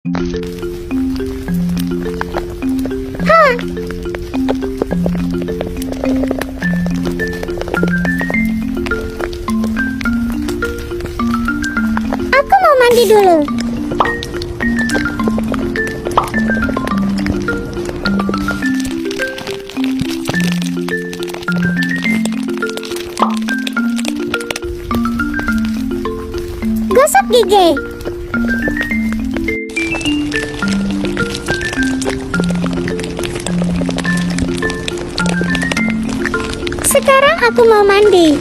Hah. Aku mau mandi dulu. Gosok gigi. Sekarang aku mau mandi.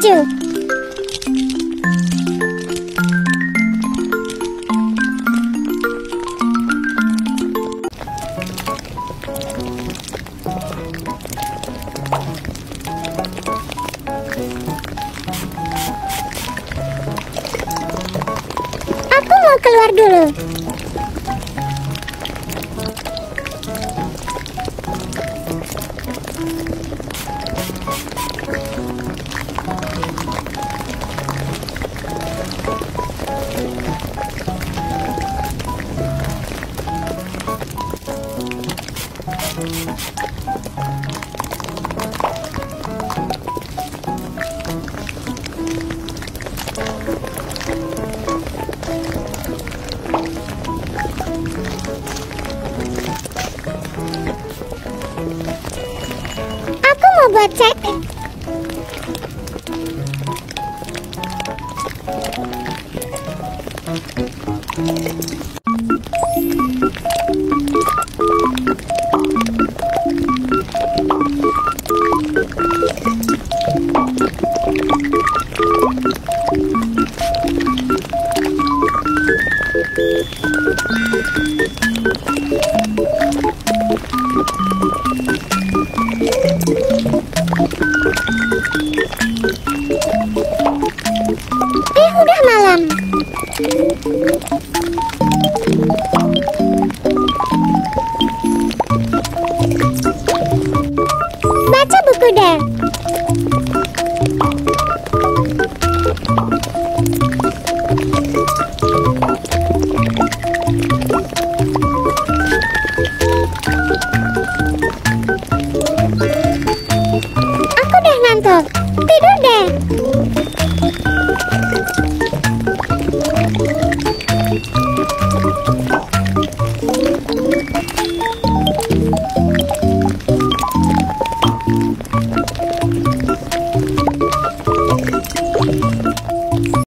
Aku mau keluar dulu. Aku mau buat cek. Thank you. Aku udah ngantuk. Tidur deh. Thank you.